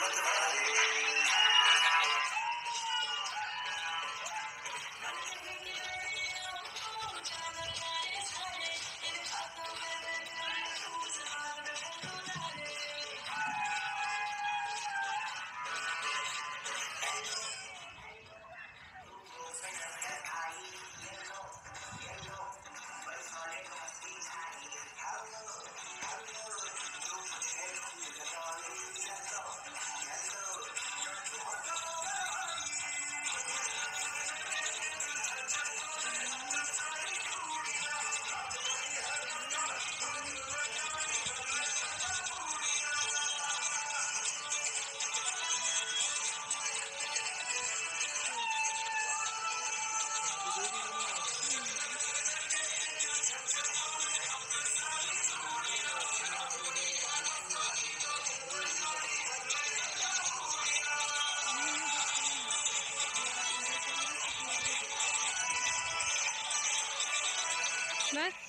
Gracias. Let's